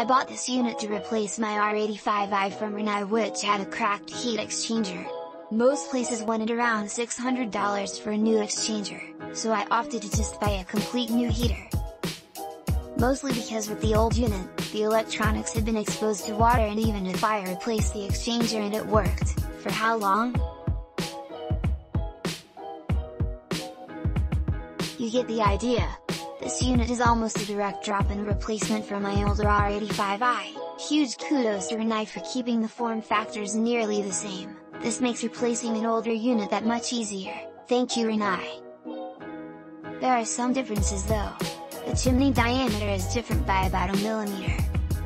I bought this unit to replace my R85i from Rinnai which had a cracked heat exchanger. Most places wanted around $600 for a new exchanger, so I opted to just buy a complete new heater. Mostly because with the old unit, the electronics had been exposed to water and even if I replaced the exchanger and it worked, for how long? You get the idea! This unit is almost a direct drop-in replacement for my older R85i, huge kudos to Rinnai for keeping the form factors nearly the same, this makes replacing an older unit that much easier, thank you Rinnai. There are some differences though. The chimney diameter is different by about a millimeter,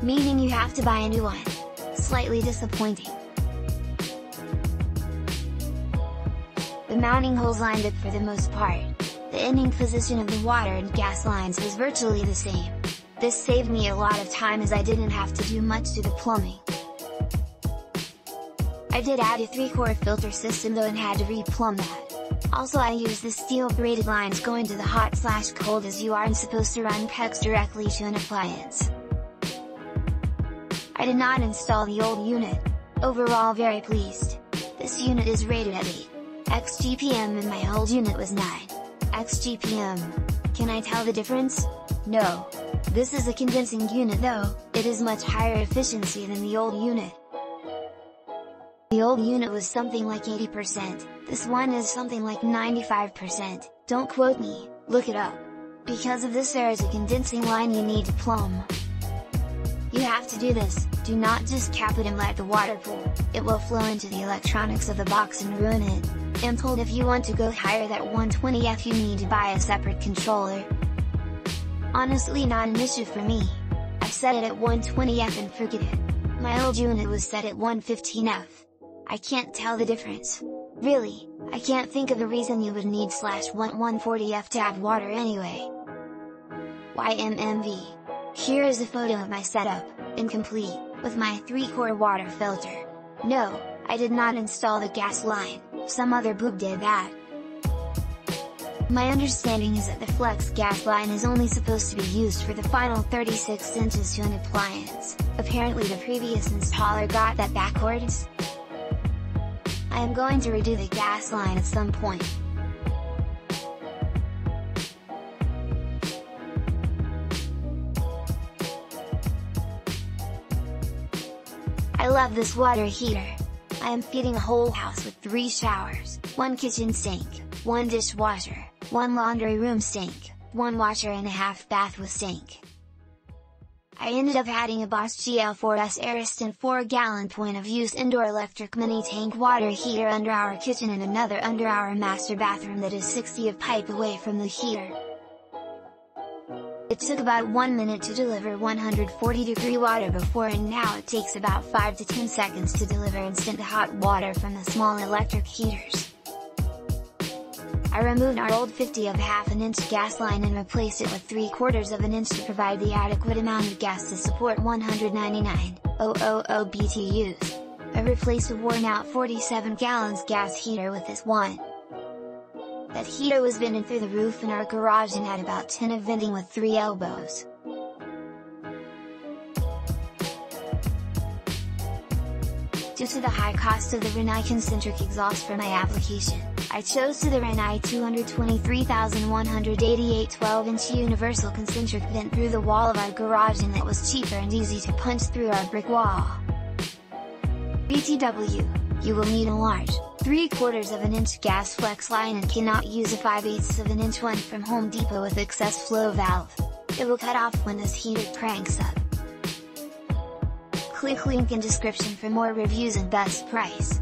meaning you have to buy a new one. Slightly disappointing. The mounting holes lined up for the most part, the ending position of the water and gas lines was virtually the same. This saved me a lot of time as I didn't have to do much to the plumbing. I did add a 3-core filter system though and had to re-plumb that. Also I used the steel braided lines going to the hot slash cold as you aren't supposed to run PEX directly to an appliance. I did not install the old unit. Overall very pleased. This unit is rated at 8. XGPM and my old unit was 9. XGPM. Can I tell the difference? No. This is a condensing unit though, it is much higher efficiency than the old unit. The old unit was something like 80%, this one is something like 95%, don't quote me, look it up. Because of this there is a condensing line you need to plumb. You have to do this, do not just cap it and let the water pool, it will flow into the electronics of the box and ruin it. I'm told if you want to go higher that 120F you need to buy a separate controller. Honestly not an issue for me. I've set it at 120F and forget it. My old unit was set at 115F. I can't tell the difference. Really, I can't think of a reason you would need slash 140F to add water anyway. YMMV. Here is a photo of my setup, incomplete, with my 3-core water filter. No, I did not install the gas line, some other boob did that. My understanding is that the flex gas line is only supposed to be used for the final 36 inches to an appliance, apparently the previous installer got that backwards? I am going to redo the gas line at some point. I love this water heater. I am feeding a whole house with 3 showers, 1 kitchen sink, 1 dishwasher, 1 laundry room sink, 1 washer and a half bath with sink. I ended up adding a Bosch GL4S Ariston 4 gallon point of use indoor electric mini tank water heater under our kitchen and another under our master bathroom that is 60 of pipe away from the heater. It took about 1 minute to deliver 140 degree water before and now it takes about 5 to 10 seconds to deliver instant hot water from the small electric heaters. I removed our old 50 of half an inch gas line and replaced it with 3 quarters of an inch to provide the adequate amount of gas to support 199,000 BTUs. I replaced a worn out 47 gallons gas heater with this one. That heater was vented through the roof in our garage and had about 10 of venting with 3 elbows. Due to the high cost of the Rinnai concentric exhaust for my application, I chose to the Rinnai 223,188 12-inch universal concentric vent through the wall of our garage and that was cheaper and easy to punch through our brick wall. BTW, you will need a large, 3 quarters of an inch gas flex line and cannot use a 5 eighths of an inch one from Home Depot with excess flow valve. It will cut off when this heater cranks up. Click link in description for more reviews and best price.